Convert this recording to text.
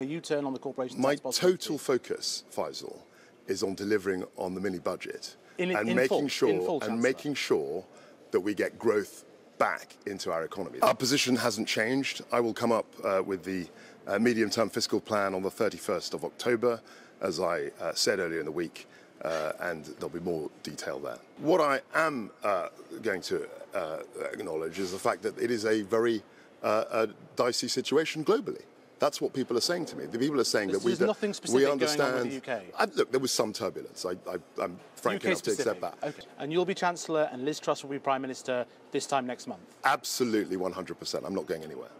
a U-turn on the corporation My total focus, Faisal, is on delivering on the mini budget In- and in making full, sure full, and making sure that we get growth back into our economy. Our position hasn't changed. I will come up uh, with the uh, medium-term fiscal plan on the 31st of October, as I uh, said earlier in the week. Uh, and there'll be more detail there. What I am uh, going to uh, acknowledge is the fact that it is a very dicey situation globally. That's what people are saying to me. The people are saying There's- that we there's nothing we specific going on with understand. the UK. I, look, there was some turbulence. I, I, I'm frank UK enough to accept that. Okay. And you'll be Chancellor and Liz Truss will be Prime Minister this time next month. Absolutely 100%. I'm not going anywhere.